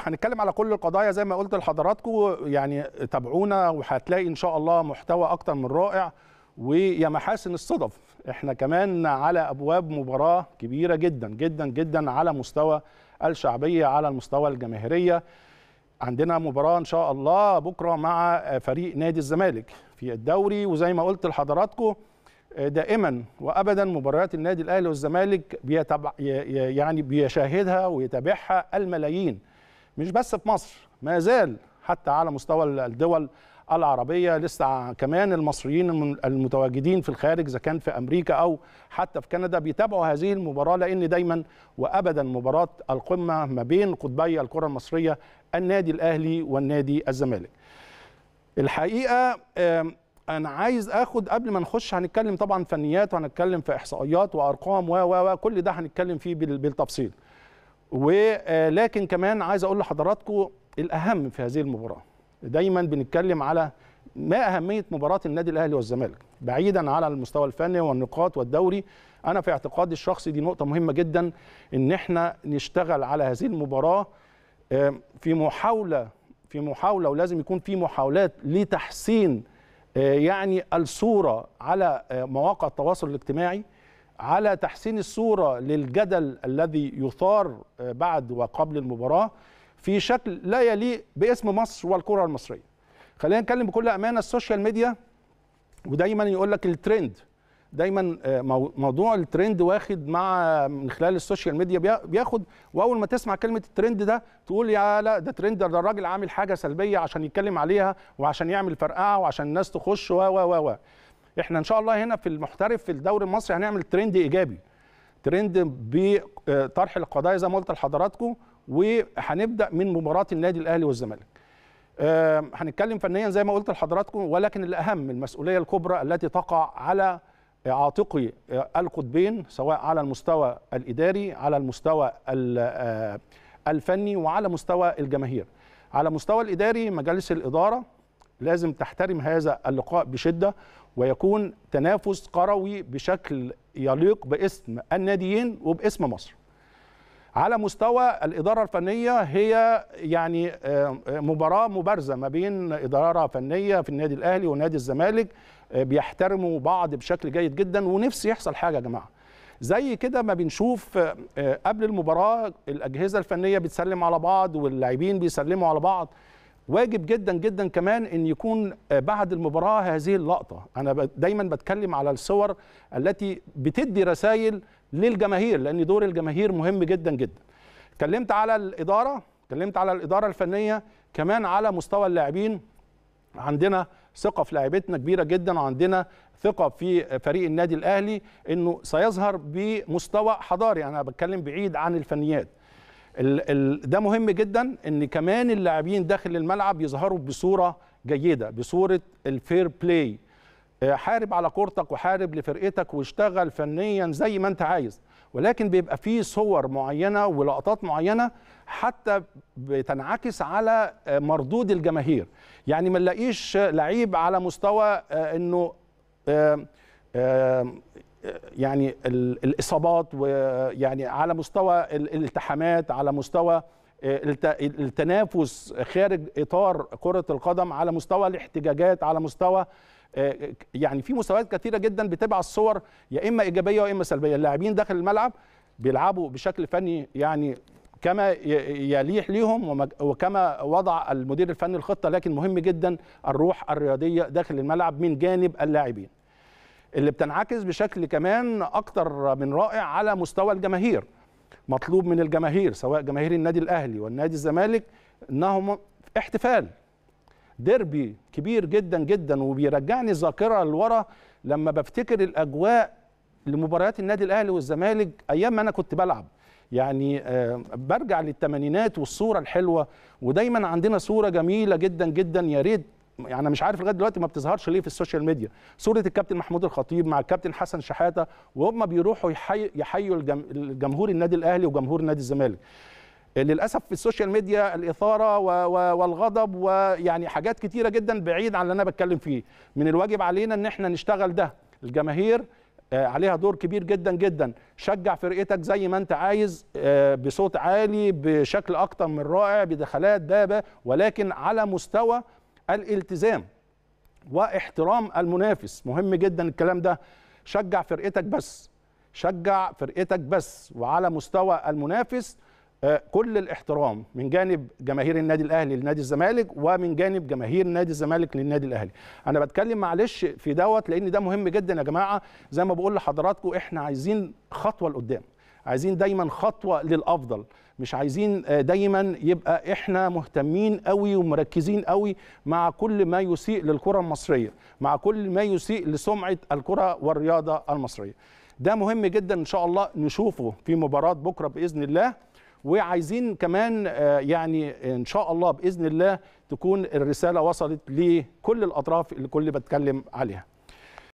هنتكلم على كل القضايا زي ما قلت لحضراتكم يعني تابعونا وهتلاقي إن شاء الله محتوى أكتر من رائع. ويا محاسن الصدف إحنا كمان على أبواب مباراة كبيرة جدا جدا جدا على مستوى الشعبية على المستوى الجماهيرية. عندنا مباراة إن شاء الله بكرة مع فريق نادي الزمالك في الدوري. وزي ما قلت لحضراتكم دائما وابدا مباريات النادي الأهلي والزمالك بيتبع يعني بيشاهدها ويتابعها الملايين مش بس في مصر ما زال حتى على مستوى الدول العربية لسه كمان المصريين المتواجدين في الخارج إذا كان في أمريكا أو حتى في كندا بيتابعوا هذه المباراة لأن دايما وابدا مباراة القمة ما بين قطبي الكرة المصرية النادي الأهلي والنادي الزمالك. الحقيقة أنا عايز آخد قبل ما نخش هنتكلم طبعا فنيات وهنتكلم في إحصائيات وأرقام و و كل ده هنتكلم فيه بالتفصيل. ولكن كمان عايز أقول لحضراتكم الأهم في هذه المباراة. دايما بنتكلم على ما أهمية مباراة النادي الأهلي والزمالك بعيدا على المستوى الفني والنقاط والدوري أنا في اعتقادي الشخصي دي نقطة مهمة جدا إن إحنا نشتغل على هذه المباراة في محاولة في محاولة ولازم يكون في محاولات لتحسين يعني الصورة على مواقع التواصل الاجتماعي على تحسين الصورة للجدل الذي يثار بعد وقبل المباراة في شكل لا يليق باسم مصر والكرة المصرية. خلينا نتكلم بكل أمانة ال social media ودايما يقول لك الترند دايما موضوع الترند واخد مع من خلال ال social media بياخد وأول ما تسمع كلمة الترند ده تقول يا لا ده ترند ده الراجل عامل حاجة سلبية عشان يتكلم عليها وعشان يعمل فرقعة وعشان الناس تخش و و و إحنا إن شاء الله هنا في المحترف في الدوري المصري هنعمل ترند إيجابي ترند بطرح القضايا زي ما قلت لحضراتكم وهنبدأ من مباراة النادي الأهلي والزمالك. أه هنتكلم فنيا زي ما قلت لحضراتكم ولكن الأهم المسؤولية الكبرى التي تقع على عاتقي القطبين سواء على المستوى الإداري على المستوى الفني وعلى مستوى الجماهير. على مستوى الإداري مجالس الإدارة لازم تحترم هذا اللقاء بشدة ويكون تنافس قروي بشكل يليق باسم الناديين وباسم مصر. على مستوى الإدارة الفنية هي يعني مباراة مبارزة ما بين إدارة فنية في النادي الأهلي ونادي الزمالك بيحترموا بعض بشكل جيد جدا ونفسي يحصل حاجة يا جماعة. زي كده ما بنشوف قبل المباراة الأجهزة الفنية بتسلم على بعض واللاعبين بيسلموا على بعض. واجب جدا جدا كمان إن يكون بعد المباراة هذه اللقطة. أنا دايما بتكلم على الصور التي بتدي رسائل للجماهير لأن دور الجماهير مهم جدا جدا. اتكلمت على الإدارة اتكلمت على الإدارة الفنية كمان على مستوى اللاعبين. عندنا ثقة في لاعبتنا كبيرة جدا وعندنا ثقة في فريق النادي الأهلي إنه سيظهر بمستوى حضاري. أنا بتكلم بعيد عن الفنيات. ال ال ده مهم جدا إن كمان اللاعبين داخل الملعب يظهروا بصورة جيدة بصورة ال fair play. حارب على كورتك وحارب لفرقتك واشتغل فنيا زي ما انت عايز. ولكن بيبقى فيه صور معينة ولقطات معينة حتى بتنعكس على مردود الجماهير. يعني ما نلاقيش لعيب على مستوى إنه يعني الإصابات ويعني على مستوى الالتحامات على مستوى التنافس خارج إطار كرة القدم على مستوى الاحتجاجات على مستوى يعني في مستويات كثيرة جدا بتبع الصور يا إما إيجابية واما سلبية. اللاعبين داخل الملعب بيلعبوا بشكل فني يعني كما يليح ليهم وكما وضع المدير الفني الخطة لكن مهم جدا الروح الرياضية داخل الملعب من جانب اللاعبين. اللي بتنعكس بشكل كمان أكتر من رائع على مستوى الجماهير. مطلوب من الجماهير سواء جماهير النادي الأهلي والنادي الزمالك إنهم احتفال. ديربي كبير جدا جدا وبيرجعني الذاكرة لورا لما بفتكر الأجواء لمباريات النادي الأهلي والزمالك أيام ما أنا كنت بلعب. يعني برجع للثمانينات والصورة الحلوة ودايما عندنا صورة جميلة جدا جدا. يا ريت يعني أنا مش عارف لغاية دلوقتي ما بتظهرش ليه في ال social media. صورة الكابتن محمود الخطيب مع الكابتن حسن شحاتة وهم بيروحوا يحي يحيوا الجمهور النادي الأهلي وجمهور نادي الزمالك. للأسف في ال social media الإثارة والغضب ويعني حاجات كتيرة جدا بعيد عن اللي أنا بتكلم فيه. من الواجب علينا إن إحنا نشتغل ده. الجماهير آه، عليها دور كبير جدا جدا. شجع فرقتك زي ما أنت عايز آه، بصوت عالي بشكل أكتر من رائع بدخلات جذابة ولكن على مستوى الالتزام واحترام المنافس. مهم جدا الكلام ده. شجع فرقتك بس. شجع فرقتك بس. وعلى مستوى المنافس كل الاحترام من جانب جماهير النادي الأهلي لنادي الزمالك ومن جانب جماهير نادي الزمالك للنادي الأهلي. أنا بتكلم معلش في دوت لأن ده مهم جدا يا جماعة. زي ما بقول لحضراتكم إحنا عايزين خطوة لقدام. عايزين دايما خطوة للأفضل. مش عايزين آه، دايما يبقى إحنا مهتمين قوي ومركزين قوي مع كل ما يسيء للكرة المصرية مع كل ما يسيء لسمعة الكرة والرياضة المصرية. ده مهم جدا إن شاء الله نشوفه في مباراة بكرة بإذن الله. وعايزين كمان آه، يعني إن شاء الله بإذن الله تكون الرسالة وصلت لكل الأطراف اللي كل بتكلم عليها.